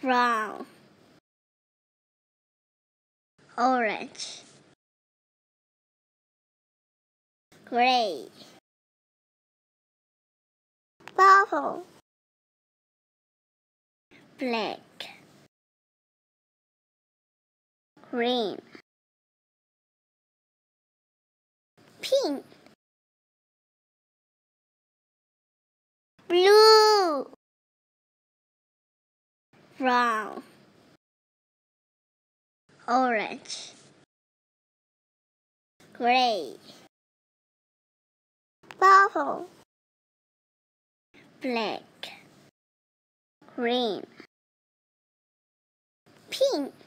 brown, orange, gray, purple, black, green, pink, brown, orange, gray, purple, black, green, pink.